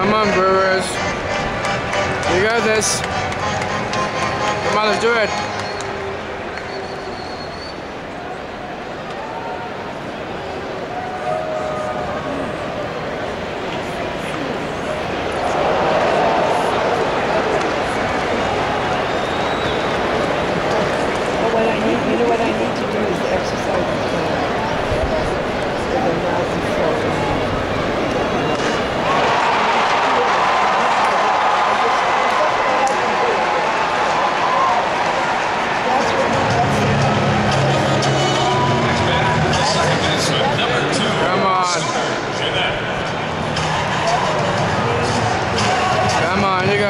Come on, Brewers. You got this. Come on, let's do it.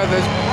there's